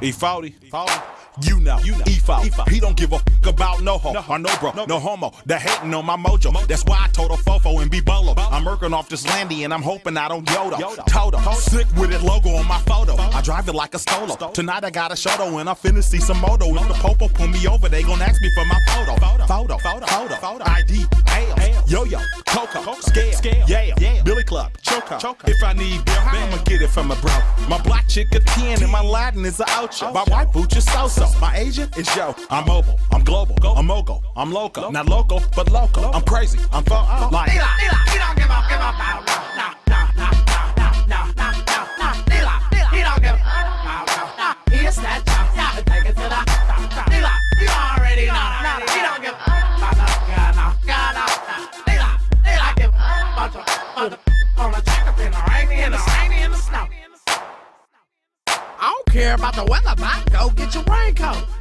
E40. You know, you know. E4. He don't give a fuck about no ho or no bro, no, homo. The hating on my mojo. That's why I told a fofo and be bolo. I'm working off this landy and I'm hoping I don't yodo. Toto. Sick with it logo on my photo. I drive it like a stolo. Tonight I got a shoto and I finna see some moto. If the popo pull me over, they gon' ask me for my photo. Photo, photo, photo, ID, L, yo yo, Coco, scale, yeah, Billy Club, Choco. If I need bill, how I'ma get it from a bro? My black chick a 10 and my Latin is a ocho. My white boots is so-so. My agent is yo. I'm mobile, I'm global, I'm mogul, I'm loco. Not local, but local. I'm crazy, I'm for like. He don't give a give about no no no no no no no no no. He don't he don't give a no no no. He is that job. Take it to the top top. He like you already know. No, he don't give no no no no no. He like he like give a bunch of bunch of on the care about the weather, but go get your raincoat.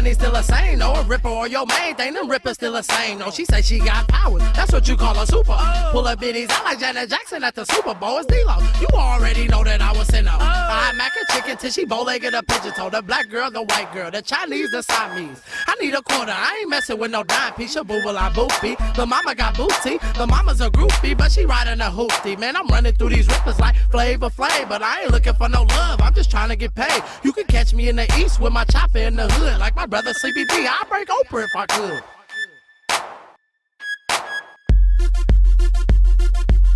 Money's still the same. No, a ripper or your main thing, them rippers still the same. No, she say she got powers. That's what you call a super. Oh. Pull up biddies, I like Janet Jackson at the Super Bowl. It's D-Lo. You already know that I was in her. Oh. I mac a chicken till she bow-legged a pigeon toe. The black girl, the white girl, the Chinese, the Siamese. I need a quarter. I ain't messing with no dime piece. Your boo will I boopy. The mama got booty. The mama's a groupie, but she riding a hoopty. Man, I'm running through these rippers like Flavor Flav, but I ain't looking for no love. I'm just trying to get paid. You can catch me in the east with my chopper in the hood, like my brother Sleepy D. I'd break Oprah if I could.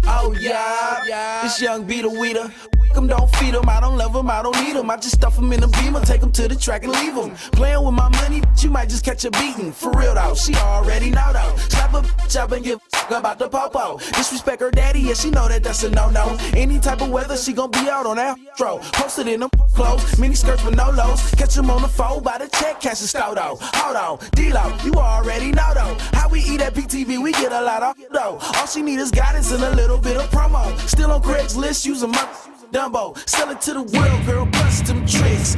Oh yeah, yeah. This young Beeda Weeda. Them don't feed them, I don't love them, I don't need them. I just stuff them in the beamer, take them to the track and leave them. Playing with my money, you might just catch a beating. For real though, she already know though. Slap a bitch up and give a about the popo. Disrespect her daddy, yeah, she know that that's a no no. Any type of weather, she gon' be out on that throw. Posted in them clothes, mini skirts with no lows. Catch them on the phone by the check, cash a stodo. Hold on, D-Lo, you already know though. How we eat at PTV, we get a lot of though. All she need is guidance and a little bit of promo. Still on Craigslist, using my Dumbo. Sell it to the world, girl, bust them tricks.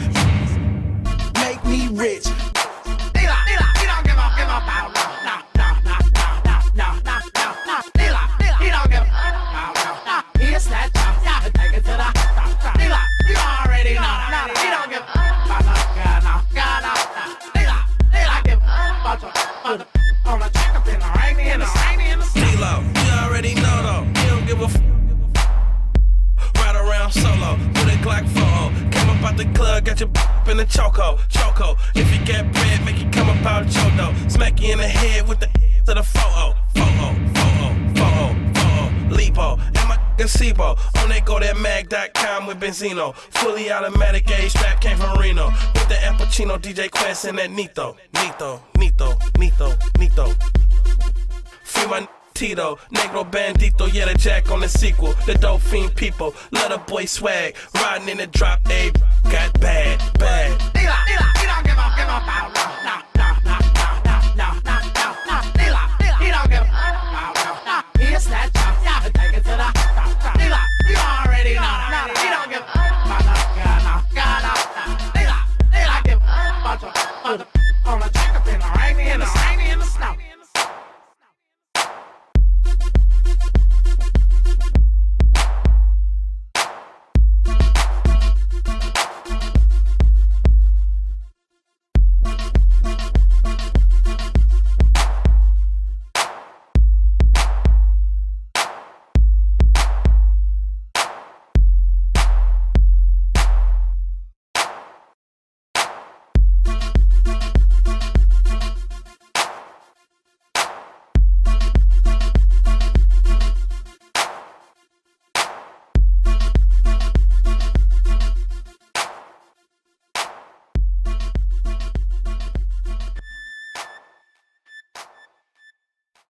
Make me rich. Out the club, got your in the choco, choco. If you get bread, make it come up out chodo. Smack you in the head with the to the photo, photo, photo, photo, photo. Lipo, and my gazebo. On they go that mag.com with Benzino. Fully automatic A strap came from Reno. With the Al DJ Quest, and that Nito, Nito, Nito, Nito, Nito. Free my Tito, Negro Bandito, yeah, the jack on the sequel. The dope fiend people, let a boy swag. Riding in the drop, A got bad, bad.